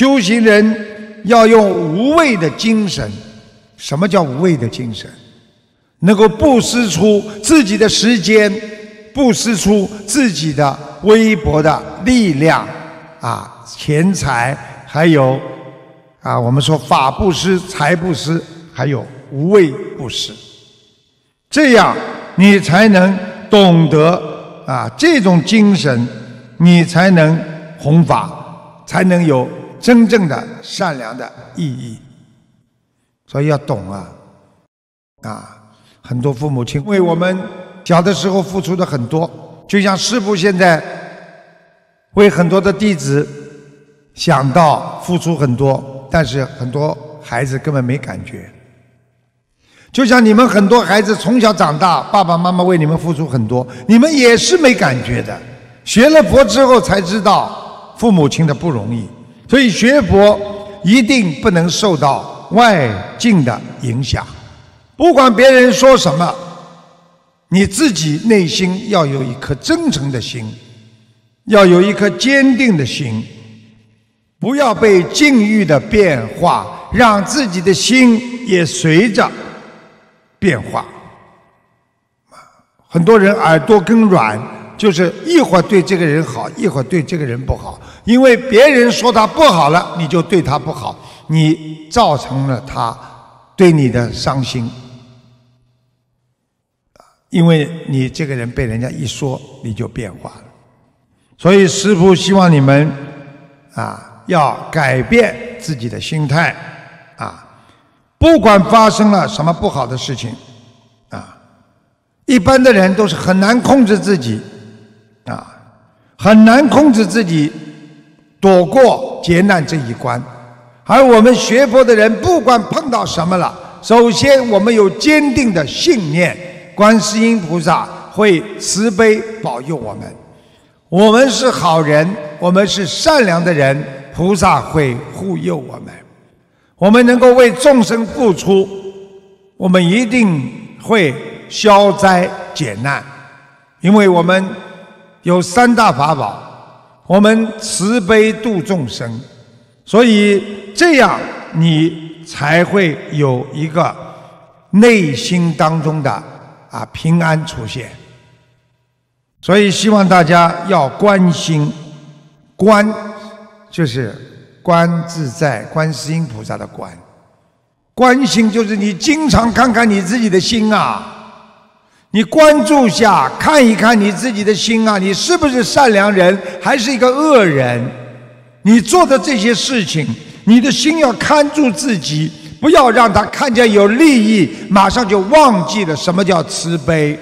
修行人要用无畏的精神。什么叫无畏的精神？能够布施出自己的时间，布施出自己的微薄的力量啊，钱财，还有啊，我们说法布施、财布施，还有无畏布施，这样你才能懂得啊这种精神，你才能弘法，才能有真正的善良的意义。所以要懂啊啊！很多父母亲为我们小的时候付出的很多，就像师父现在为很多的弟子想到付出很多，但是很多孩子根本没感觉。就像你们很多孩子从小长大，爸爸妈妈为你们付出很多，你们也是没感觉的。学了佛之后才知道父母亲的不容易，所以学佛一定不能受到外境的影响。不管别人说什么，你自己内心要有一颗真诚的心，要有一颗坚定的心，不要被境遇的变化让自己的心也随着变化。很多人耳朵更软，就是一会儿对这个人好，一会儿对这个人不好，因为别人说他不好了，你就对他不好，你造成了他对你的伤心。因为你这个人被人家一说，你就变化了，所以师父希望你们啊要改变自己的心态啊，不管发生了什么不好的事情啊，一般的人都是很难控制自己啊，很难控制自己躲过劫难这一关，而我们学佛的人，不管碰到什么了，首先我们有坚定的信念。观世音菩萨会慈悲保佑我们，我们是好人，我们是善良的人，菩萨会护佑我们。我们能够为众生付出，我们一定会消灾解难，因为我们有三大法宝，我们慈悲度众生，所以这样你才会有一个内心当中的。啊，平安出现，所以希望大家要关心，观就是观自在观世音菩萨的观，关心就是你经常看看你自己的心啊，你关注下看一看你自己的心啊，你是不是善良人还是一个恶人？你做的这些事情，你的心要看住自己。不要让他看见有利益，马上就忘记了什么叫慈悲；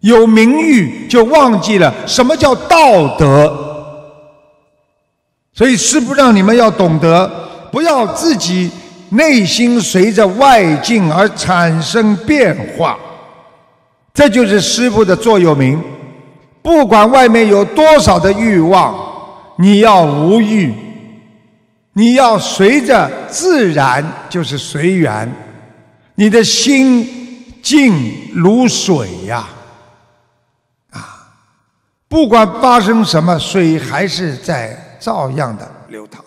有名誉就忘记了什么叫道德。所以师父让你们要懂得，不要自己内心随着外境而产生变化。这就是师父的座右铭。不管外面有多少的欲望，你要无欲。你要随着自然，就是随缘。你的心静如水呀，啊，不管发生什么，水还是在照样的流淌。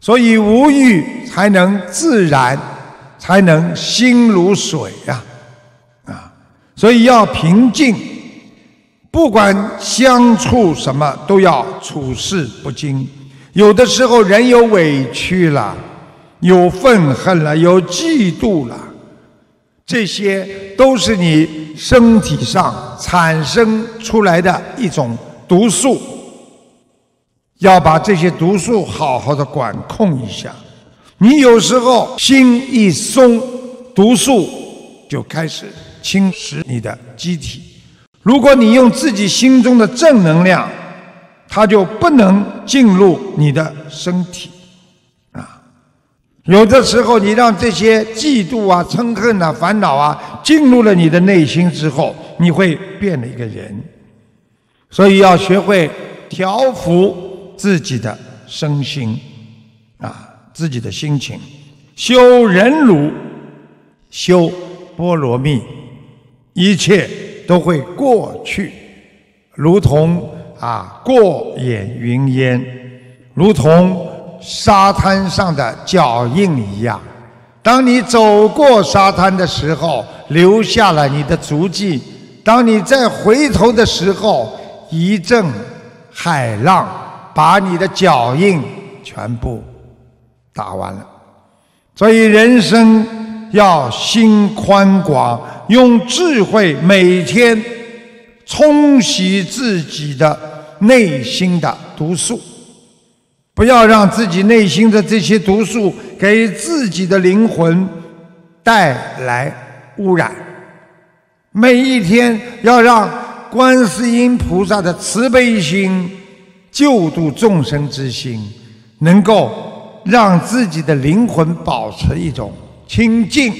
所以无欲才能自然，才能心如水呀，所以要平静。不管相处什么，都要处事不惊。有的时候，人有委屈了，有愤恨了，有嫉妒了，这些都是你身体上产生出来的一种毒素，要把这些毒素好好的管控一下。你有时候心一松，毒素就开始侵蚀你的机体。如果你用自己心中的正能量，它就不能进入你的身体，啊，有的时候你让这些嫉妒啊、嗔恨啊、烦恼啊进入了你的内心之后，你会变了一个人。所以要学会调伏自己的身心，啊，自己的心情，修忍辱，修波罗蜜，一切都会过去，如同。啊，过眼云烟，如同沙滩上的脚印一样。当你走过沙滩的时候，留下了你的足迹；当你再回头的时候，一阵海浪把你的脚印全部打完了。所以，人生要心宽广，用智慧每天冲洗自己的内心的毒素。不要让自己内心的这些毒素给自己的灵魂带来污染。每一天要让观世音菩萨的慈悲心、救度众生之心，能够让自己的灵魂保持一种清净。